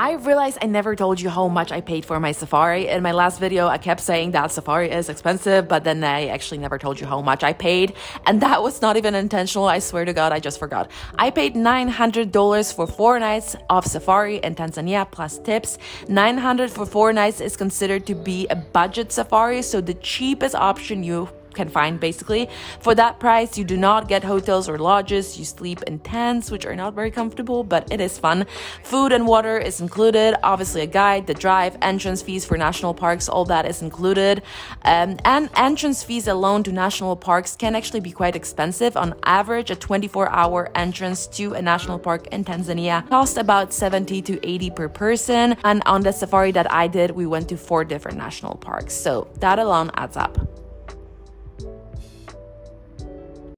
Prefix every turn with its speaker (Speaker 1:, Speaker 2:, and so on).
Speaker 1: I realized I never told you how much I paid for my safari. In my last video, I kept saying that safari is expensive, but then I actually never told you how much I paid. And that was not even intentional. I swear to God, I just forgot. I paid $900 for four nights of safari in Tanzania plus tips. 900 for four nights is considered to be a budget safari, so the cheapest option you can find basically. For that price, you do not get hotels or lodges. You sleep in tents, which are not very comfortable, but it is fun. Food and water is included. Obviously, a guide, the drive, entrance fees for national parks, all that is included. Um, and entrance fees alone to national parks can actually be quite expensive. On average, a 24 hour entrance to a national park in Tanzania cost about 70 to 80 per person. And on the safari that I did, we went to four different national parks. So that alone adds up.